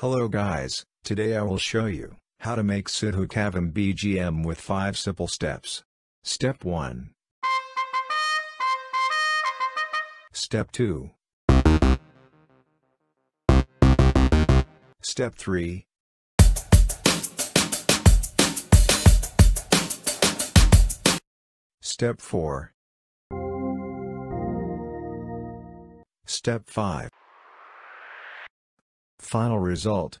Hello guys, today I will show you how to make Soodhu Kavvum BGM with 5 simple steps. Step 1 Step 2 Step 3 Step 4 Step 5 Final result